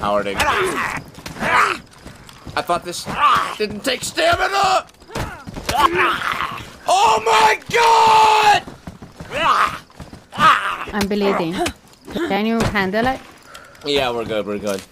I'm. I thought this didn't take stamina! Oh my god! I'm bleeding. Can you handle it? Yeah, we're good, we're good.